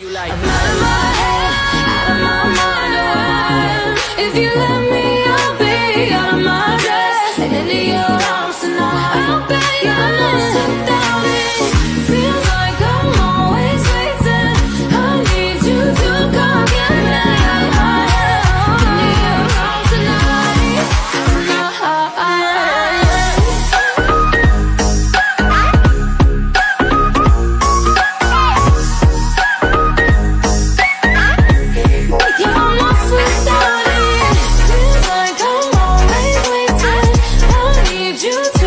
You like. you